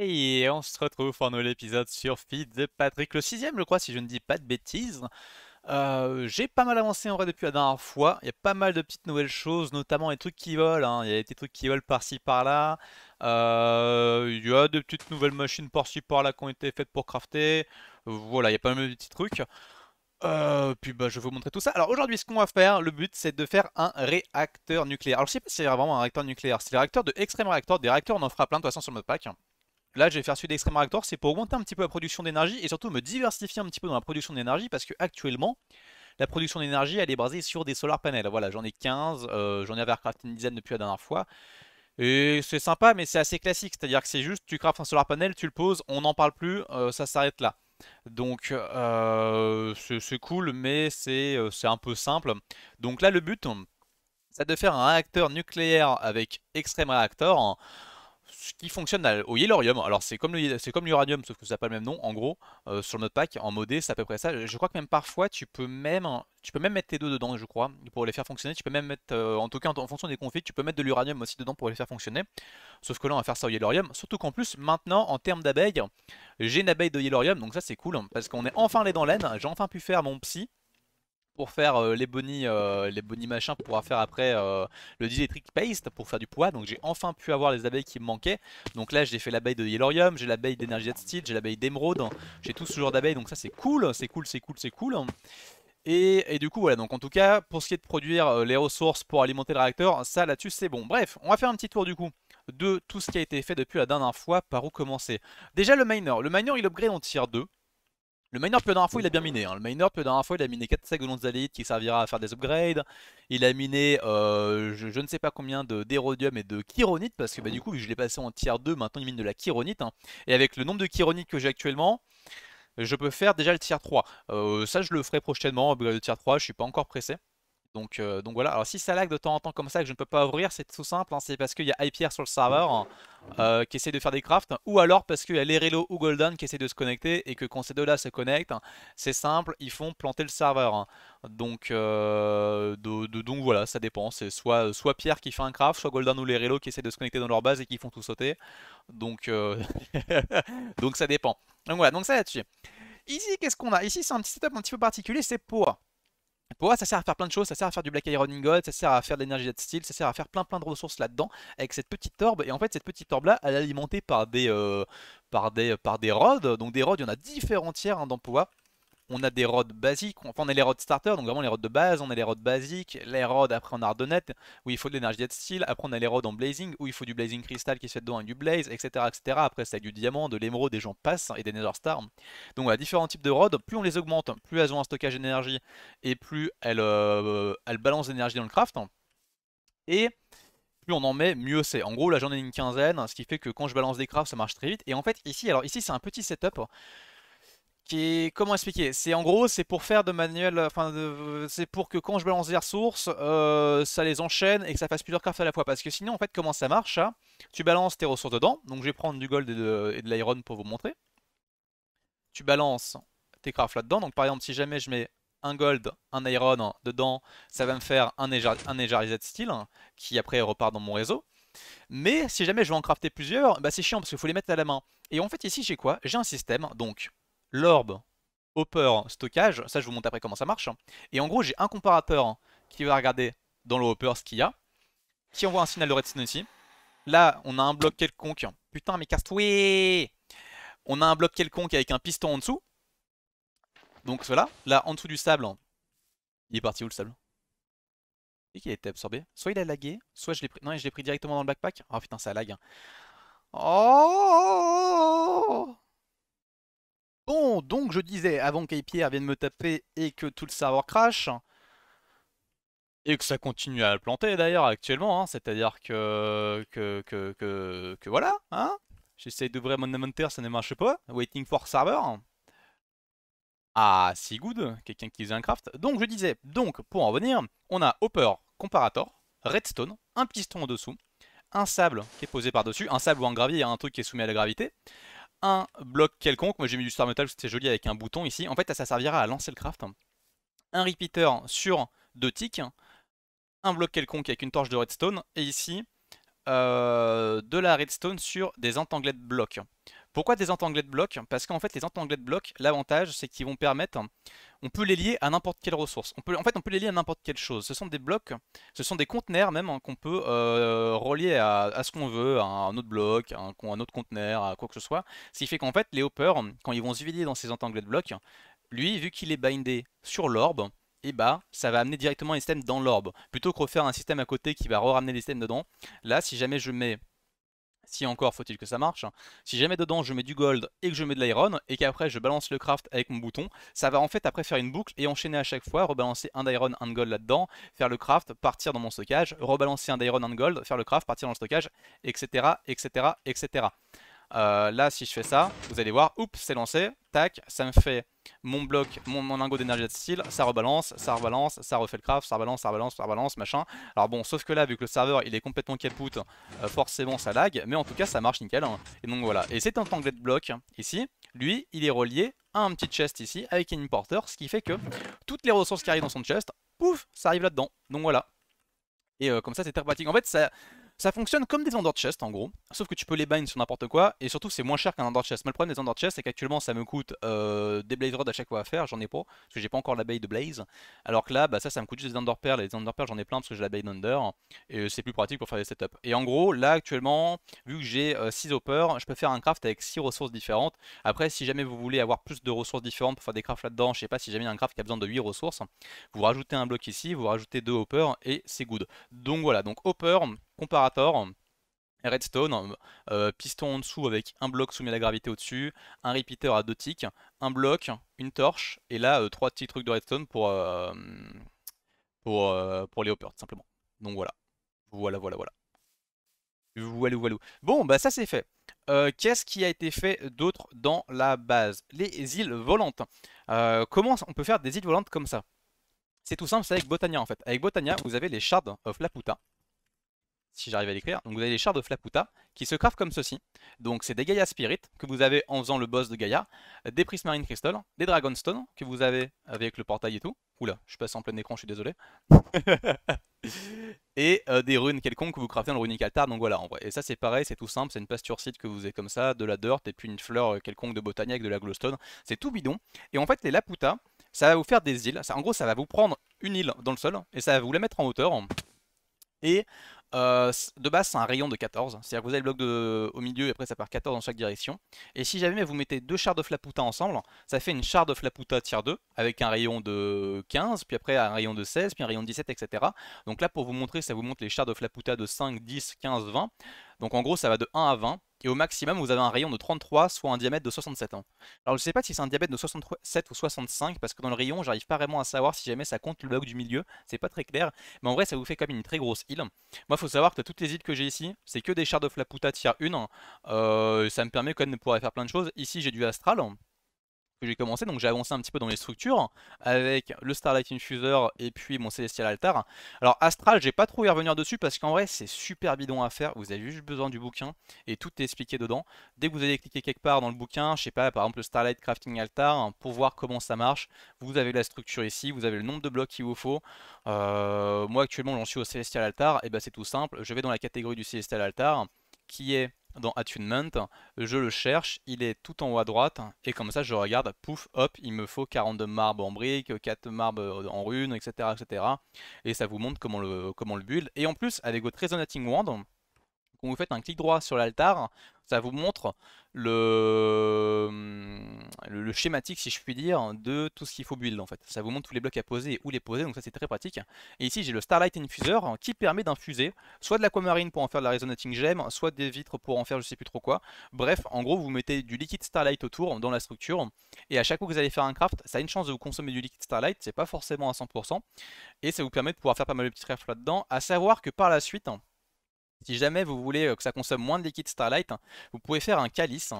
Et on se retrouve pour un nouvel épisode sur Feed de Patrick, le sixième je crois si je ne dis pas de bêtises. Euh, j'ai pas mal avancé en vrai depuis la dernière fois, il y a pas mal de petites nouvelles choses, notamment les trucs qui volent, hein. il y a des petits trucs qui volent par-ci par-là, euh, il y a des petites nouvelles machines par-ci par-là qui ont été faites pour crafter, voilà il y a pas mal de petits trucs. Euh, puis bah, je vais vous montrer tout ça. Alors aujourd'hui, ce qu'on va faire, le but c'est de faire un réacteur nucléaire. Alors je sais pas si c'est vraiment un réacteur nucléaire, c'est le réacteur de extrême réacteur. Des réacteurs, on en fera plein de toute façon sur le pack. Là, je vais faire celui d'extrême réacteur, c'est pour augmenter un petit peu la production d'énergie et surtout me diversifier un petit peu dans la production d'énergie parce que actuellement, la production d'énergie elle est basée sur des solar panels. Voilà, j'en ai 15, euh, j'en ai crafté une dizaine depuis la dernière fois. Et c'est sympa, mais c'est assez classique, c'est-à-dire que c'est juste, tu craftes un solar panel, tu le poses, on n'en parle plus, euh, ça s'arrête là. Donc euh, c'est cool, mais c'est un peu simple. Donc là, le but, c'est de faire un réacteur nucléaire avec extrême réacteur ce qui fonctionne au Yellorium. Alors c'est comme l'uranium, sauf que ça n'a pas le même nom. En gros, euh, sur notre pack, en modé, c'est à peu près ça. Je crois que même parfois, tu peux même, tu peux même mettre tes deux dedans, je crois, pour les faire fonctionner. Tu peux même mettre, euh, en tout cas en, fonction des configs, tu peux mettre de l'uranium aussi dedans pour les faire fonctionner. Sauf que là, on va faire ça au Yellorium. Surtout qu'en plus, maintenant, en termes d'abeilles, j'ai une abeille de Yellorium, donc ça c'est cool, parce qu'on est enfin allé dans l'aine. J'ai enfin pu faire mon psy pour faire euh, les bonnies euh, les bonnies machins pour pouvoir faire après euh, le dielectric paste pour faire du poids. Donc j'ai enfin pu avoir les abeilles qui me manquaient. Donc là j'ai fait l'abeille de Yellorium j'ai l'abeille d'énergie de steel j'ai l'abeille d'émeraude j'ai tout ce genre d'abeilles donc ça c'est cool c'est cool c'est cool c'est cool. Et, et, du coup voilà donc en tout cas pour ce qui est de produire les ressources pour alimenter le réacteur ça là-dessus c'est bon. Bref on va faire un petit tour du coup de tout ce qui a été fait depuis la dernière fois par où commencer? Déjà le miner. Le miner il upgrade en tier 2 le miner, plus la dernière fois, il a bien miné. Hein. Le miner, plus la dernière fois, il a miné 4 sacs de Lonzalite qui servira à faire des upgrades. Il a miné euh, je, ne sais pas combien d'érodium et de chironite parce que bah, du coup, je l'ai passé en tier 2, maintenant il mine de la chironite. Hein. Et avec le nombre de chironite que j'ai actuellement, je peux faire déjà le tier 3. Euh, ça, je le ferai prochainement, le tier 3, je suis pas encore pressé. Donc, euh, donc, voilà, alors si ça lag de temps en temps comme ça que je ne peux pas ouvrir, c'est tout simple, hein. c'est parce qu'il y a IPR sur le serveur euh, qui essaie de faire des crafts, ou alors parce qu'il y a Lerelo ou Golden qui essaie de se connecter et que quand ces deux-là se connectent, c'est simple, ils font planter le serveur. Hein. Donc, euh, donc voilà, ça dépend, c'est soit, soit Pierre qui fait un craft, soit Golden ou Lerelo qui essaient de se connecter dans leur base et qui font tout sauter. Donc, donc ça dépend. Donc voilà, donc ça là-dessus. Ici, qu'est-ce qu'on a? Ici, c'est un petit setup un petit peu particulier, c'est pour pour ça sert à faire plein de choses, ça sert à faire du Black Iron Ingot, ça sert à faire de l'énergie de steel, ça sert à faire plein plein de ressources là-dedans avec cette petite orbe. Et en fait, cette petite orbe là, elle est alimentée par des, euh, par des, par des rods. Donc des rods, il y en a différents tiers hein, dans Powa on a des rods basiques, enfin on a les rods starter, donc vraiment les rods de base, on a les rods basiques, les rods après a Ardonnette, où il faut de l'énergie de steel, après on a les rods en blazing, où il faut du blazing crystal qui se fait dedans avec du blaze, etc. etc. Après c'est avec du diamant, de l'émeraude, des gens passent, et des nether stars. Donc voilà, différents types de rods, plus on les augmente, plus elles ont un stockage d'énergie, et plus elles, euh, elles balancent d'énergie dans le craft. Et plus on en met, mieux c'est. En gros là j'en ai une quinzaine, ce qui fait que quand je balance des crafts ça marche très vite. Et en fait ici, alors ici c'est un petit setup comment expliquer? C'est en gros, c'est pour faire de manuel, c'est pour que quand je balance des ressources, euh, ça les enchaîne et que ça fasse plusieurs cartes à la fois. Parce que sinon, en fait, comment ça marche hein? Tu balances tes ressources dedans. Donc, je vais prendre du gold et de, l'iron pour vous montrer. Tu balances tes crafts là-dedans. Donc, par exemple, si jamais je mets un gold, un iron dedans, ça va me faire un, un steel qui après repart dans mon réseau. Mais si jamais je veux en crafter plusieurs, bah c'est chiant parce qu'il faut les mettre à la main. Et en fait ici j'ai quoi? J'ai un système, donc l'orbe, hopper, stockage, ça je vous montre après comment ça marche. Et en gros j'ai un comparateur qui va regarder dans le hopper ce qu'il y a, qui envoie un signal de redstone ici. Là on a un bloc quelconque, putain mais casse-toi On a un bloc quelconque avec un piston en dessous. Donc voilà, là en dessous du sable, il est parti où le sable? Et qu'il a été absorbé. Soit il a lagué, soit je l'ai pris. Non, je l'ai pris directement dans le backpack. Oh putain, ça lag. Oh Bon, donc je disais, avant qu'Aipierre vienne me taper et que tout le serveur crash, et que ça continue à le planter d'ailleurs actuellement, hein, c'est-à-dire que que, que, que, voilà, hein, j'essaie d'ouvrir mon inventaire, ça ne marche pas, waiting for server. Ah, si good, quelqu'un qui faisait un craft. Donc je disais, donc pour en venir, on a Hopper, Comparator, Redstone, un piston en dessous, un sable qui est posé par-dessus, un sable ou un gravier, un truc qui est soumis à la gravité, un bloc quelconque. Moi j'ai mis du star metal parce que c'était joli avec un bouton ici. En fait ça servira à lancer le craft. Un repeater sur deux ticks. Un bloc quelconque avec une torche de redstone. Et ici euh, de la redstone sur des entanglés de blocs. Pourquoi des entanglés de blocs? Parce qu'en fait, les entanglés de blocs, l'avantage, c'est qu'ils vont permettre, on peut les lier à n'importe quelle ressource. On peut, en fait, on peut les lier à n'importe quelle chose. Ce sont des blocs, ce sont des conteneurs même hein, qu'on peut euh, relier à, ce qu'on veut, à un autre bloc, à un, autre conteneur, à quoi que ce soit. Ce qui fait qu'en fait, les hoppers, quand ils vont se vider dans ces entanglés de blocs, lui, vu qu'il est bindé sur l'orbe, et eh bah ça va amener directement les systèmes dans l'orbe. Plutôt que refaire un système à côté qui va re-ramener les systèmes dedans. Là, si jamais je mets si encore faut-il que ça marche. Si jamais dedans je mets du gold et que je mets de l'iron et qu'après je balance le craft avec mon bouton, ça va en fait après faire une boucle et enchaîner à chaque fois, rebalancer un d'iron, un gold là-dedans, faire le craft, partir dans mon stockage, rebalancer un d'iron, un gold, faire le craft, partir dans le stockage, etc. etc. etc. là si je fais ça, vous allez voir, oups c'est lancé, tac, ça me fait mon bloc, mon, lingot d'énergie de style, ça rebalance, ça rebalance, ça refait le craft, ça rebalance, ça rebalance, ça rebalance, machin. Alors bon, sauf que là, vu que le serveur il est complètement capoute, euh, forcément ça lag, mais en tout cas ça marche nickel. Hein. Et donc voilà. Et c'est un tanglet de bloc ici, lui, il est relié à un petit chest ici avec un importer, ce qui fait que toutes les ressources qui arrivent dans son chest, pouf, ça arrive là-dedans. Donc voilà. Et euh, comme ça c'est très pratique. En fait, ça, ça fonctionne comme des Ender Chest en gros, sauf que tu peux les bind sur n'importe quoi, et surtout c'est moins cher qu'un Ender Chest. Mais le problème des Ender Chest, c'est qu'actuellement ça me coûte euh, des Blaze Rod à chaque fois à faire, j'en ai pas, parce que j'ai pas encore l'abeille de Blaze. Alors que là, bah, ça, ça me coûte juste des Ender Pearls, et les Ender Pearls j'en ai plein parce que j'ai l'abeille d'Under, et c'est plus pratique pour faire des setups. Et en gros, là actuellement, vu que j'ai 6 euh, je peux faire un craft avec 6 ressources différentes. Après, si jamais vous voulez avoir plus de ressources différentes pour faire des crafts là-dedans, je sais pas si jamais il y a un craft qui a besoin de 8 ressources, vous rajoutez un bloc ici, vous rajoutez 2 hoppers, et c'est good. Donc voilà, donc hopper, comparator, redstone, euh, piston en dessous avec un bloc soumis à la gravité au-dessus, un repeater à deux ticks, un bloc, une torche, et là euh, trois petits trucs de redstone pour, euh, pour, pour les hoppers simplement. Donc voilà, voilà, voilà, voilà. Voilà, voilà. Bon, bah ça c'est fait. Qu'est-ce qui a été fait d'autre dans la base? Les îles volantes. comment on peut faire des îles volantes comme ça? C'est tout simple, c'est avec Botania en fait. Avec Botania, vous avez les shards of Laputa si j'arrive à l'écrire. Donc vous avez les chars de Flaputa qui se craft comme ceci. Donc c'est des Gaia Spirit que vous avez en faisant le boss de Gaia, des Prismarine Crystal, des Dragonstone que vous avez avec le portail et tout. Oula, je passe en plein écran, je suis désolé. et euh, des runes quelconques que vous craftez dans le runic altar. Donc voilà, en vrai. Et ça c'est pareil, c'est tout simple, c'est une pasture site que vous avez comme ça, de la dirt et puis une fleur euh, quelconque de botania avec de la glowstone. C'est tout bidon. Et en fait les Laputa, ça va vous faire des îles. en gros, ça va vous prendre une île dans le sol et ça va vous la mettre en hauteur. Et euh, de base, c'est un rayon de 14. C'est-à-dire que vous avez le bloc au milieu et après ça part 14 dans chaque direction. Et si jamais vous mettez deux chars de flaputa ensemble, ça fait une char de flaputa tier 2 avec un rayon de 15, puis après un rayon de 16, puis un rayon de 17, etc. Donc là, pour vous montrer, ça vous montre les chars de flaputa de 5, 10, 15, 20. Donc en gros, ça va de 1 à 20. Et au maximum, vous avez un rayon de 33, soit un diamètre de 67. Alors je sais pas si c'est un diamètre de 67 ou 65, parce que dans le rayon, j'arrive pas vraiment à savoir si jamais ça compte le bloc du milieu. C'est pas très clair. Mais en vrai, ça vous fait comme une très grosse île. Moi, faut savoir que toutes les îles que j'ai ici, c'est que des chars de Flaputa tier 1. Euh, ça me permet quand même de pouvoir faire plein de choses. Ici, j'ai du Astral que j'ai commencé, donc j'ai avancé un petit peu dans les structures avec le Starlight Infuser et puis mon Celestial Altar. Alors Astral, j'ai pas trop y revenir dessus parce qu'en vrai c'est super bidon à faire, vous avez juste besoin du bouquin et tout est expliqué dedans. Dès que vous allez cliquer quelque part dans le bouquin, je sais pas, par exemple le Starlight Crafting Altar, hein, pour voir comment ça marche, vous avez la structure ici, vous avez le nombre de blocs qu'il vous faut. Euh, moi actuellement j'en suis au Celestial Altar, et ben c'est tout simple, je vais dans la catégorie du Celestial Altar qui est dans Attunement, je le cherche, il est tout en haut à droite, et comme ça je regarde, pouf, hop, il me faut 42 marbres en briques, 4 marbres en runes, etc., etc. Et ça vous montre comment le, comment le build. Et en plus, avec votre Resonating Wand, quand vous faites un clic droit sur l'altar, ça vous montre le, le, schématique, si je puis dire, de tout ce qu'il faut build en fait. Ça vous montre tous les blocs à poser et où les poser, donc ça c'est très pratique. Et ici j'ai le Starlight Infuser qui permet d'infuser soit de l'aquamarine pour en faire de la Resonating Gem, soit des vitres pour en faire je sais plus trop quoi. Bref, en gros vous mettez du liquide Starlight autour dans la structure, et à chaque fois que vous allez faire un craft, ça a une chance de vous consommer du liquide Starlight, c'est pas forcément à 100%, et ça vous permet de pouvoir faire pas mal de petits refs là-dedans, à savoir que par la suite, si jamais vous voulez euh, que ça consomme moins de liquide Starlight, vous pouvez faire un calice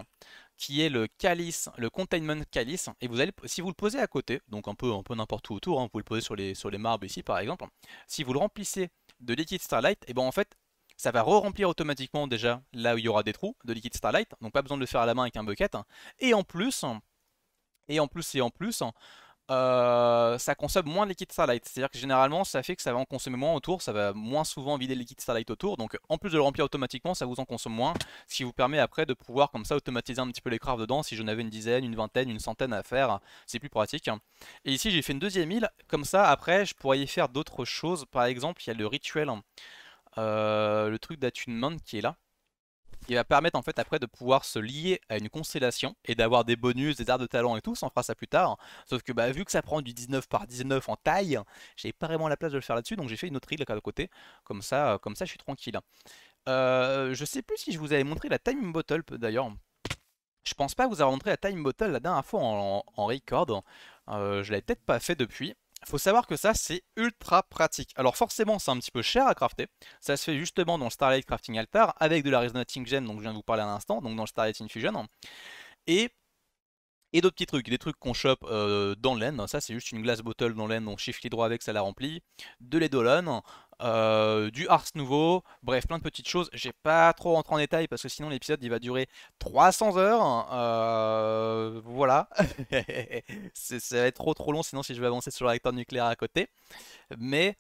qui est le calice, le containment calice, et vous allez, si vous le posez à côté, donc un peu, un peu n'importe où autour, hein, vous pouvez le poser sur les, sur les marbres ici par exemple, si vous le remplissez de liquide Starlight, et ben en fait ça va re-remplir automatiquement déjà là où il y aura des trous de liquide Starlight, donc pas besoin de le faire à la main avec un bucket, et en plus, et en plus et en plus, euh, ça consomme moins de liquide Starlight. C'est-à-dire que généralement, ça fait que ça va en consommer moins autour, ça va moins souvent vider le liquide Starlight autour. Donc en plus de le remplir automatiquement, ça vous en consomme moins, ce qui vous permet après de pouvoir comme ça automatiser un petit peu les crafts dedans. Si j'en avais une dizaine, une vingtaine, une centaine à faire, c'est plus pratique. Et ici, j'ai fait une deuxième île. Comme ça, après, je pourrais y faire d'autres choses. Par exemple, il y a le rituel, euh, le truc d'attunement qui est là qui va permettre en fait après de pouvoir se lier à une constellation et d'avoir des bonus, des arts de talent et tout, ça on fera ça plus tard. Sauf que bah, vu que ça prend du 19 par 19 en taille, j'ai pas vraiment la place de le faire là-dessus, donc j'ai fait une autre île à côté, comme ça, euh, comme ça je suis tranquille. Euh, je sais plus si je vous avais montré la time bottle d'ailleurs. Je pense pas vous avoir montré la time bottle la dernière fois en, record. Euh, je l'avais peut-être pas fait depuis faut savoir que ça c'est ultra pratique. Alors forcément c'est un petit peu cher à crafter. Ça se fait justement dans le Starlight Crafting Altar avec de la Resonating Gem dont je viens de vous parler à l'instant, donc dans le Starlight Infusion. Et, et d'autres petits trucs, des trucs qu'on chope euh, dans l'end. Ça c'est juste une glace bottle dans l'end, donc shift droit avec ça la remplit. De l'Edolan, euh, du Ars nouveau, bref, plein de petites choses. J'ai pas trop rentré en détail parce que sinon l'épisode il va durer 300 heures. Euh, voilà, ça va être trop trop long sinon si je vais avancer sur le réacteur nucléaire à côté. Mais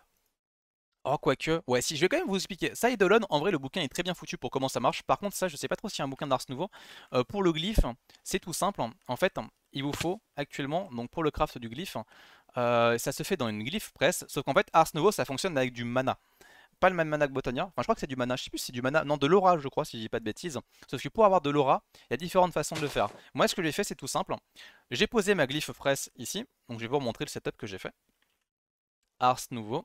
Oh, quoique. Ouais, si, je vais quand même vous expliquer. Ça, Eidolon, en vrai, le bouquin est très bien foutu pour comment ça marche. Par contre, ça, je sais pas trop s'il y a un bouquin d'Ars Nouveau. Euh, pour le glyphe, c'est tout simple. En fait, il vous faut actuellement, donc pour le craft du glyphe, euh, ça se fait dans une glyph press, sauf qu'en fait Ars Nouveau ça fonctionne avec du mana. Pas le même mana que Botonia, enfin je crois que c'est du mana, je sais plus si c'est du mana, non de l'aura je crois si je dis pas de bêtises. Sauf que pour avoir de l'aura, il y a différentes façons de le faire. Moi ce que j'ai fait c'est tout simple, j'ai posé ma glyph press ici, donc je vais vous montrer le setup que j'ai fait. Ars Nouveau,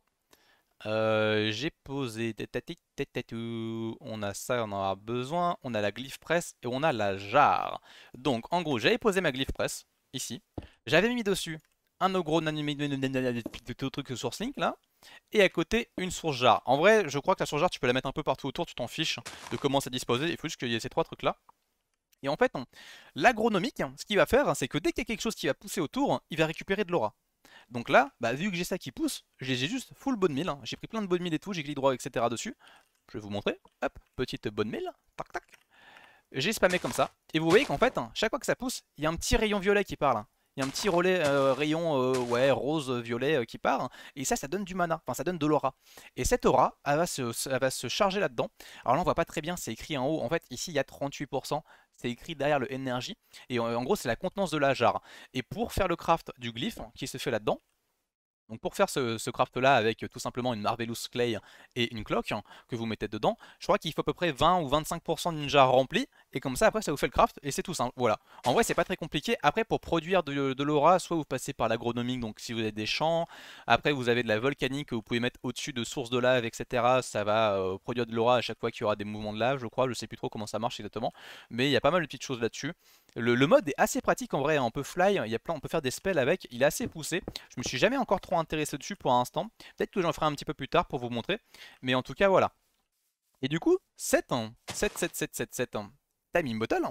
euh, j'ai posé on a ça, on en a besoin, on a la glyph press et on a la jarre. Donc en gros j'avais posé ma glyph press ici, j'avais mis dessus un ogro de truc source link là. Et à côté, une source jar. En vrai, je crois que la source jar, tu peux la mettre un peu partout autour, tu t'en fiches de comment c'est disposé. Il faut juste qu'il y ait ces trois trucs là. Et en fait, l'agronomique, ce qu'il va faire, c'est que dès qu'il y a quelque chose qui va pousser autour, il va récupérer de l'aura. Donc là, bah, vu que j'ai ça qui pousse, j'ai juste full bonne mille. Hein. J'ai pris plein de bonne mille et tout, j'ai cliqué droit, etc. dessus. Je vais vous montrer. Hop, petite bonne mille. Tac, tac. J'ai spammé comme ça. Et vous voyez qu'en fait, chaque fois que ça pousse, il y a un petit rayon violet qui parle il y a un petit euh, rayon euh, rose violet euh, qui part et ça ça donne du mana, enfin ça donne de l'aura. Et cette aura elle va se, va se charger là-dedans. Alors là on voit pas très bien, c'est écrit en haut. En fait ici il y a 38%, c'est écrit derrière le énergie et en gros c'est la contenance de la jarre. Et pour faire le craft du glyphe qui se fait là-dedans, donc pour faire ce, craft là avec tout simplement une Marvelous Clay et une cloque que vous mettez dedans, je crois qu'il faut à peu près 20 ou 25% d'une jarre remplie et comme ça après ça vous fait le craft et c'est tout simple. Voilà. En vrai c'est pas très compliqué. Après pour produire de, l'aura, soit vous passez par l'agronomique, donc si vous avez des champs, après vous avez de la volcanique que vous pouvez mettre au-dessus de sources de lave, etc. Ça va euh, produire de l'aura à chaque fois qu'il y aura des mouvements de lave, je crois. Je sais plus trop comment ça marche exactement, mais il y a pas mal de petites choses là-dessus. Le, mode est assez pratique en vrai, on peut fly, il y a plein, on peut faire des spells avec, il est assez poussé. Je me suis jamais encore trop intéressé dessus pour l'instant. Peut-être que j'en ferai un petit peu plus tard pour vous montrer. Mais en tout cas voilà. Et du coup, 7 ans, 7, 7, 7, 7, 7 ans, timing bottle,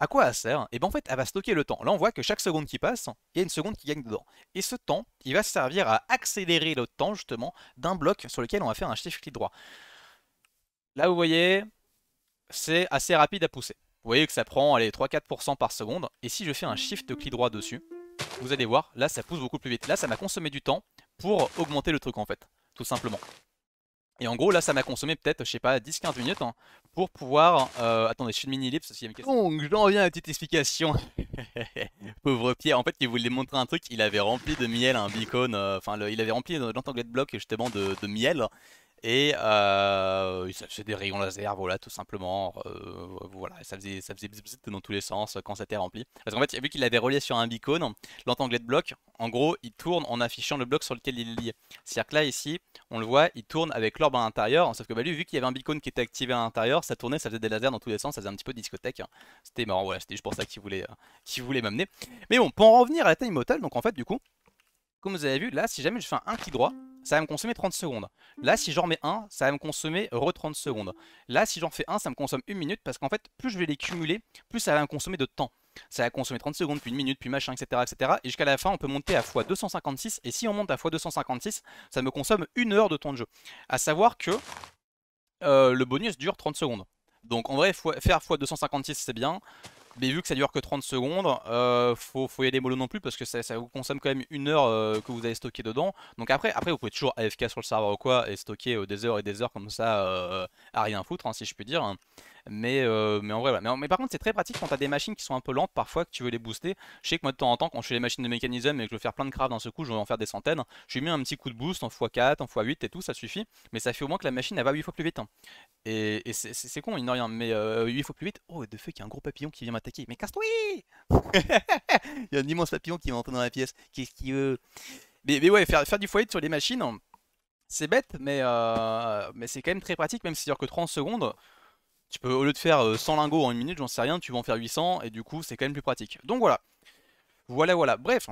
à quoi elle sert? Et eh bien en fait, elle va stocker le temps. Là, on voit que chaque seconde qui passe, il y a une seconde qui gagne dedans. Et ce temps, il va servir à accélérer le temps justement d'un bloc sur lequel on va faire un shift clic droit. Là, vous voyez, c'est assez rapide à pousser. Vous voyez que ça prend 3-4% par seconde. Et si je fais un shift clic droit dessus, vous allez voir, là ça pousse beaucoup plus vite. Là ça m'a consommé du temps pour augmenter le truc en fait, tout simplement. Et en gros là ça m'a consommé peut-être, je sais pas, 10-15 minutes hein, pour pouvoir... Euh, attendez, je suis une mini-ellipse question. Donc j'en reviens à la petite explication. Pauvre Pierre, en fait il voulait montrer un truc, il avait rempli de miel un beacon, euh, enfin il avait rempli l'entanglet de bloc justement de, de miel. Et euh, ça faisait des rayons laser, voilà, tout simplement. Euh, voilà, ça faisait, ça faisait dans tous les sens quand c'était rempli. Parce qu'en fait, vu qu'il avait relié sur un beacon, l'entanglet de bloc, en gros, il tourne en affichant le bloc sur lequel il est lié. C'est-à-dire que là, ici, on le voit, il tourne avec l'orbe à l'intérieur. Sauf que bah, lui, vu qu'il y avait un beacon qui était activé à l'intérieur, ça tournait, ça faisait des lasers dans tous les sens, ça faisait un petit peu discothèque. C'était marrant, voilà, c'était juste pour ça qu'il voulait, euh, voulait m'amener. Mais bon, pour en revenir à la time donc en fait, du coup, comme vous avez vu, là, si jamais je fais un clic droit, ça va me consommer 30 secondes. Là, si j'en mets un, ça va me consommer re 30 secondes. Là, si j'en fais un, ça me consomme une minute parce qu'en fait, plus je vais les cumuler, plus ça va me consommer de temps. Ça va consommer 30 secondes, puis une minute, puis machin, etc. etc. Et jusqu'à la fin, on peut monter à x256. Et si on monte à x256, ça me consomme une heure de temps de jeu. À savoir que euh, le bonus dure 30 secondes. Donc en vrai, faire x256, c'est bien. Mais vu que ça dure que 30 secondes, euh, faut, y aller mollo non plus parce que ça, vous consomme quand même une heure euh, que vous avez stocké dedans. Donc après, après vous pouvez toujours AFK sur le serveur ou quoi et stocker euh, des heures et des heures comme ça à rien foutre, hein, si je puis dire. Mais, euh, mais en vrai, mais, par contre, c'est très pratique quand t'as des machines qui sont un peu lentes parfois, que tu veux les booster. Je sais que moi, de temps en temps, quand je fais les machines de mécanisme et que je veux faire plein de craft dans ce coup, je vais en faire des centaines. Je lui mets un petit coup de boost en x4, en x8 et tout, ça suffit. Mais ça fait au moins que la machine, elle va 8 fois plus vite. Hein. Et, c'est con, il n'a rien. Mais 8 euh, fois plus vite. Oh, de fait, qu'il y a un gros papillon qui vient m'attaquer. Mais casse-toi Il y a un immense papillon qui va entrer dans la pièce. Qu'est-ce qu'il veut? Mais, mais, ouais, faire, faire du x8 sur les machines. C'est bête, mais, euh, mais c'est quand même très pratique, même si ça dure que 30 secondes. Tu peux, au lieu de faire 100 euh, lingots en une minute, j'en sais rien, tu vas en faire 800 et du coup, c'est quand même plus pratique. Donc voilà. Voilà, voilà. Bref.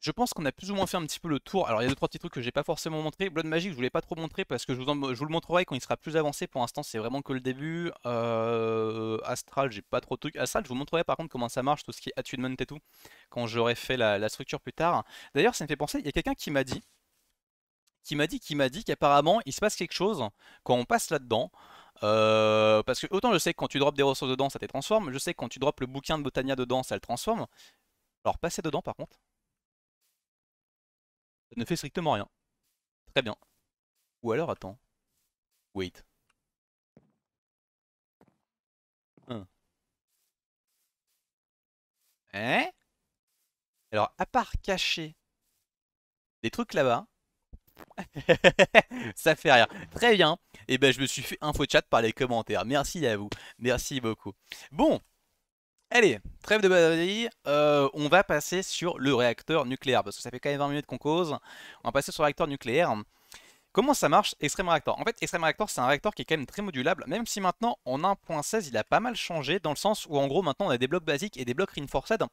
Je pense qu'on a plus ou moins fait un petit peu le tour. Alors il y a 2-3 petits trucs que j'ai pas forcément montré. Blood Magic je voulais pas trop montrer parce que je vous, je vous le montrerai quand il sera plus avancé. Pour l'instant c'est vraiment que le début. Euh, Astral j'ai pas trop de trucs. Astral je vous montrerai par contre comment ça marche, tout ce qui est attunement et tout. Quand j'aurai fait la, la, structure plus tard. D'ailleurs ça me fait penser, il y a quelqu'un qui m'a dit. Qui m'a dit, qui m'a dit qu'apparemment il se passe quelque chose quand on passe là-dedans. Euh, parce que autant je sais que quand tu drops des ressources dedans, ça te transforme. Je sais que quand tu drops le bouquin de Botania dedans, ça le transforme. Alors passer dedans par contre, ça ne fait strictement rien. Très bien. Ou alors attends. Wait. Hein, hein? Alors à part cacher des trucs là-bas, ça fait rien. Très bien. Et eh ben je me suis fait info chat par les commentaires. Merci à vous. Merci beaucoup. Bon. Allez, trêve de bataille, euh, on va passer sur le réacteur nucléaire, parce que ça fait quand même 20 minutes qu'on cause. On va passer sur le réacteur nucléaire. Comment ça marche Extreme Reactor? En fait, Extreme Reactor, c'est un réacteur qui est quand même très modulable, même si maintenant, en 1.16, il a pas mal changé, dans le sens où, en gros, maintenant, on a des blocs basiques et des blocs reinforced.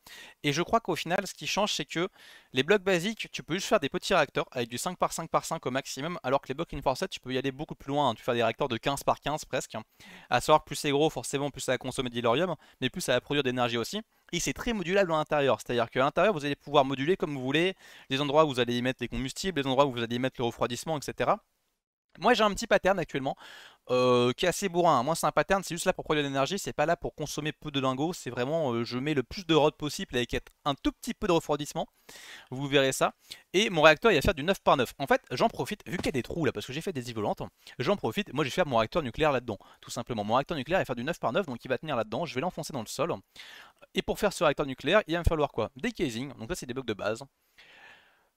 Et je crois qu'au final, ce qui change, c'est que les blocs basiques, tu peux juste faire des petits réacteurs avec du 5 par 5 par 5 au maximum, alors que les blocs reinforced, tu peux y aller beaucoup plus loin. Tu fais des réacteurs de 15 par 15 presque. À savoir, plus c'est gros, forcément, plus ça va consommer d'hydrolium, mais plus ça va produire d'énergie aussi et c'est très modulable à l'intérieur. C'est-à-dire qu'à l'intérieur, vous allez pouvoir moduler comme vous voulez les endroits où vous allez y mettre les combustibles, les endroits où vous allez y mettre le refroidissement, etc. Moi j'ai un petit pattern actuellement euh, qui est assez bourrin. Moi c'est un pattern, c'est juste là pour produire de l'énergie, c'est pas là pour consommer peu de lingots, c'est vraiment euh, je mets le plus de rod possible avec un tout petit peu de refroidissement. Vous verrez ça. Et mon réacteur il va faire du 9 par 9. En fait j'en profite, vu qu'il y a des trous là, parce que j'ai fait des volantes, j'en profite, moi je vais faire mon réacteur nucléaire là-dedans. Tout simplement, mon réacteur nucléaire il va faire du 9 par 9, donc il va tenir là-dedans, je vais l'enfoncer dans le sol. Et pour faire ce réacteur nucléaire, il va me falloir quoi? Des casings, donc ça c'est des blocs de base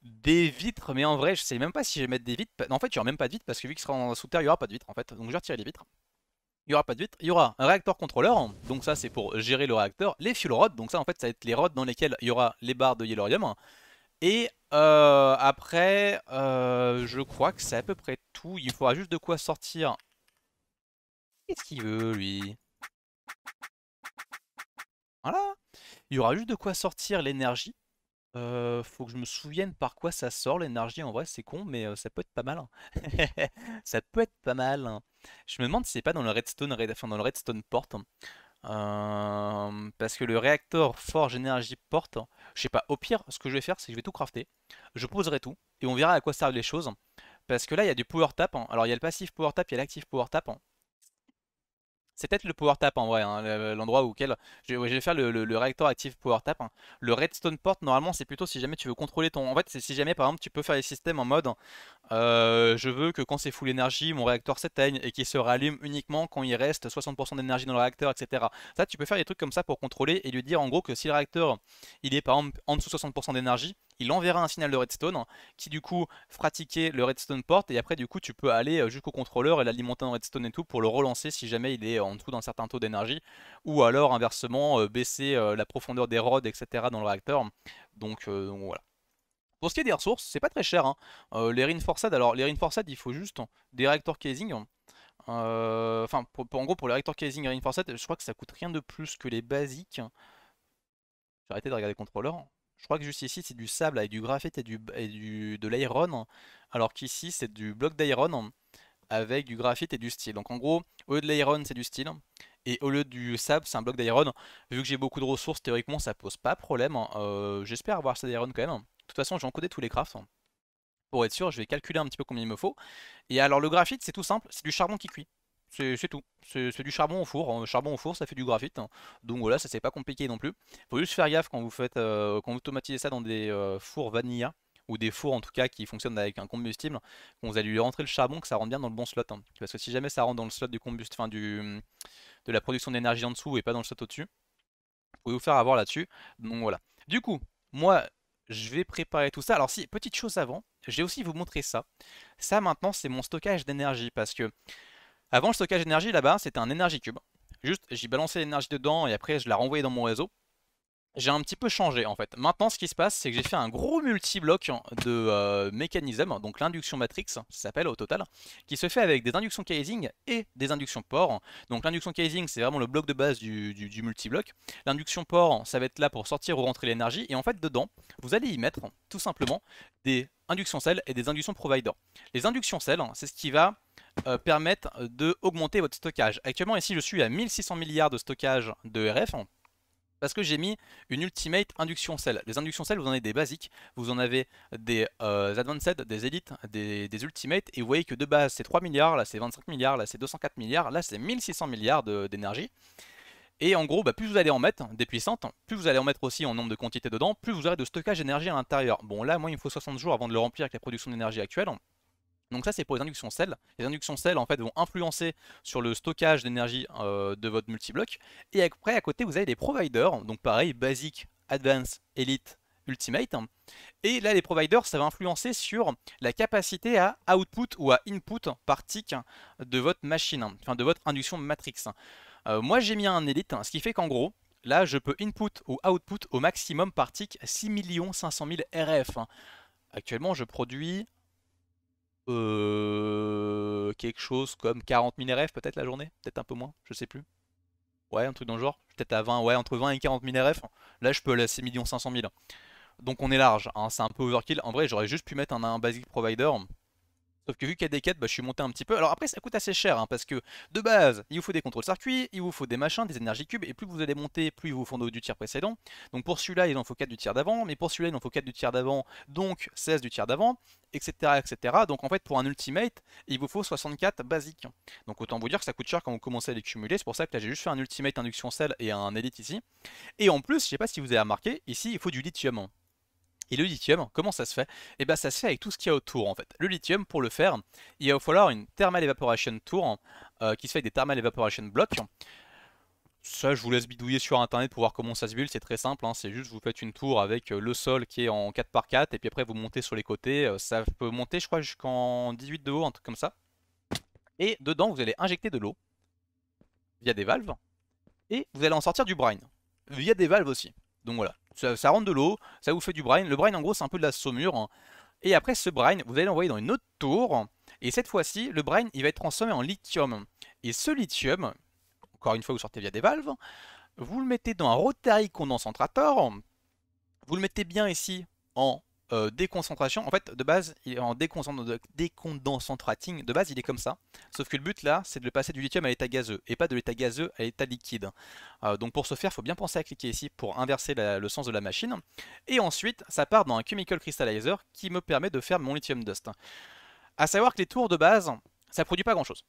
des vitres, mais en vrai, je sais même pas si je vais mettre des vitres. En fait, il n'y aura même pas de vitres parce que vu qu'il sera sous terre, il n'y aura pas de vitres en fait. Donc je vais retirer les vitres. Il n'y aura pas de vitres. Il y aura un réacteur contrôleur, donc ça c'est pour gérer le réacteur. Les fuel rods, donc ça en fait ça va être les rods dans lesquels il y aura les barres de yellorium. Et euh, après, euh, je crois que c'est à peu près tout. Il faudra juste de quoi sortir. Qu'est-ce qu'il veut lui? Voilà. Il y aura juste de quoi sortir l'énergie. Faut que je me souvienne par quoi ça sort l'énergie. En vrai, c'est con, mais ça peut être pas mal. Hein. ça peut être pas mal. Hein. Je me demande si c'est pas dans le redstone, enfin, dans le redstone port. Hein. Parce que le réacteur forge énergie porte. Je sais pas. Au pire, ce que je vais faire, c'est que je vais tout crafter. Je poserai tout et on verra à quoi servent les choses. Parce que là, il y a du power tap. Alors, il y a le passif power tap, il y a l'actif power tap. C'est peut-être le power tap en vrai, hein, l'endroit où quel. Je, vais faire le, réacteur actif power tap. Hein. Le redstone port, normalement, c'est plutôt si jamais tu veux contrôler ton. En fait, c'est si jamais par exemple tu peux faire les systèmes en mode euh, je veux que quand c'est full énergie, mon réacteur s'éteigne et qu'il se rallume uniquement quand il reste 60% d'énergie dans le réacteur, etc. Ça, tu peux faire des trucs comme ça pour contrôler et lui dire en gros que si le réacteur il est par exemple en dessous 60% d'énergie, il enverra un signal de redstone qui du coup fera le redstone port et après du coup tu peux aller euh, jusqu'au contrôleur et l'alimenter en redstone et tout pour le relancer si jamais il est en dessous d'un certain taux d'énergie ou alors inversement euh, baisser euh, la profondeur des rods etc dans le réacteur donc, voilà. Pour ce qui est des ressources, c'est pas très cher. Hein. les reinforced, alors les reinforced, il faut juste des réacteurs casing. Enfin, en gros, pour les réacteurs casing reinforced, je crois que ça coûte rien de plus que les basiques. J'ai arrêté de regarder le contrôleur. Je crois que juste ici c'est du sable avec du graphite et, du, de l'iron, alors qu'ici c'est du bloc d'iron avec du graphite et du steel. Donc en gros, au lieu de l'iron c'est du steel, et au lieu du sable c'est un bloc d'iron. Vu que j'ai beaucoup de ressources, théoriquement ça pose pas problème. Euh, j'espère avoir ça d'iron quand même. De toute façon j'ai encodé tous les crafts. Pour être sûr, je vais calculer un petit peu combien il me faut. Et alors le graphite c'est tout simple, c'est du charbon qui cuit. C'est tout. C'est du charbon au four. Hein. Charbon au four, ça fait du graphite. Hein. Donc voilà, ça c'est pas compliqué non plus. Faut juste faire gaffe quand vous faites, euh, quand vous automatisez ça dans des euh, fours vanilla ou des fours en tout cas qui fonctionnent avec un combustible, quand vous allez lui rentrer le charbon, que ça rentre bien dans le bon slot. Hein. Parce que si jamais ça rentre dans le slot du combustible, enfin du de la production d'énergie en dessous et pas dans le slot au-dessus, vous pouvez vous faire avoir là-dessus. Donc voilà. Du coup, moi, je vais préparer tout ça. Alors si, petite chose avant, je vais aussi vous montrer ça. Ça maintenant, c'est mon stockage d'énergie parce que avant, le stockage d'énergie là-bas, c'était un énergie cube. Juste, j'y balançais l'énergie dedans et après, je la renvoyais dans mon réseau. J'ai un petit peu changé en fait. Maintenant, ce qui se passe, c'est que j'ai fait un gros multi-bloc de euh, mécanisme, donc l'induction matrix, ça s'appelle au total, qui se fait avec des inductions casing et des inductions port. Donc l'induction casing, c'est vraiment le bloc de base du, multi-bloc. L'induction port, ça va être là pour sortir ou rentrer l'énergie. Et en fait, dedans, vous allez y mettre tout simplement des inductions cell et des inductions provider. Les inductions cell, c'est ce qui va euh, permettre de augmenter votre stockage. Actuellement ici je suis à 1600 milliards de stockage de RF parce que j'ai mis une Ultimate Induction Cell. Les Induction Cell, vous en avez des basiques, vous en avez des euh, Advanced, des Elite, des, des Ultimate, et vous voyez que de base c'est 3 milliards, là c'est 25 milliards, là c'est 204 milliards, là c'est 1600 milliards d'énergie. Et en gros, bah, plus vous allez en mettre des puissantes, plus vous allez en mettre aussi en nombre de quantités dedans, plus vous aurez de stockage d'énergie à l'intérieur. Bon là, moi il me faut 60 jours avant de le remplir avec la production d'énergie actuelle. Donc ça c'est pour les inductions sel. Les inductions sel en fait vont influencer sur le stockage d'énergie euh, de votre multibloc. Et après à côté vous avez des providers, donc pareil, basic, advanced, elite, ultimate. Et là les providers ça va influencer sur la capacité à output ou à input par tick de votre machine, enfin de votre induction matrix. Euh, moi j'ai mis un elite, ce qui fait qu'en gros, là je peux input ou output au maximum par tick 6 500 000 RF. Actuellement je produis euh, quelque chose comme 40 000 RF peut-être la journée, peut-être un peu moins, je sais plus. Ouais, un truc dans le genre, peut-être à 20, ouais, entre 20 et 40 000 RF. Là, je peux aller à 6 500 000. Donc on est large, hein, c'est un peu overkill. En vrai, j'aurais juste pu mettre un, un basic provider Sauf que vu qu'il y a des quêtes, bah, je suis monté un petit peu. Alors après, ça coûte assez cher, hein, parce que de base, il vous faut des contrôles circuits, il vous faut des machins, des énergies cubes, et plus vous allez monter, plus il vous faut du tir précédent. Donc pour celui-là, il en faut 4 du tir d'avant, mais pour celui-là, il en faut 4 du tir d'avant, donc 16 du tir d'avant, etc., etc. Donc en fait, pour un ultimate, il vous faut 64 basiques. Donc autant vous dire que ça coûte cher quand vous commencez à les cumuler. C'est pour ça que là, j'ai juste fait un ultimate induction cell et un elite ici. Et en plus, je sais pas si vous avez remarqué, ici, il faut du lithium. Et le lithium, comment ça se fait? Eh bien ça se fait avec tout ce qu'il y a autour en fait. Le lithium, pour le faire, il va falloir une Thermal Evaporation Tour euh, qui se fait avec des Thermal Evaporation Blocks. Ça, je vous laisse bidouiller sur internet pour voir comment ça se build, c'est très simple, hein. c'est juste vous faites une tour avec euh, le sol qui est en 4x4 et puis après vous montez sur les côtés, euh, ça peut monter je crois jusqu'en 18 de haut, un truc comme ça. Et dedans vous allez injecter de l'eau via des valves et vous allez en sortir du brine via des valves aussi. Donc voilà, ça, rentre de l'eau, ça vous fait du brine. Le brine en gros c'est un peu de la saumure. Hein. Et après ce brine, vous allez l'envoyer dans une autre tour. Et cette fois-ci, le brine il va être transformé en lithium. Et ce lithium, encore une fois vous sortez via des valves, vous le mettez dans un rotary condensator. Vous le mettez bien ici en euh, déconcentration. En fait, de base, il est en décondensating. De base, il est comme ça. Sauf que le but là, c'est de le passer du lithium à l'état gazeux et pas de l'état gazeux à l'état liquide. Euh, donc pour ce faire, il faut bien penser à cliquer ici pour inverser le sens de la machine. Et ensuite, ça part dans un chemical crystallizer qui me permet de faire mon lithium dust. A savoir que les tours de base, ça produit pas grand chose.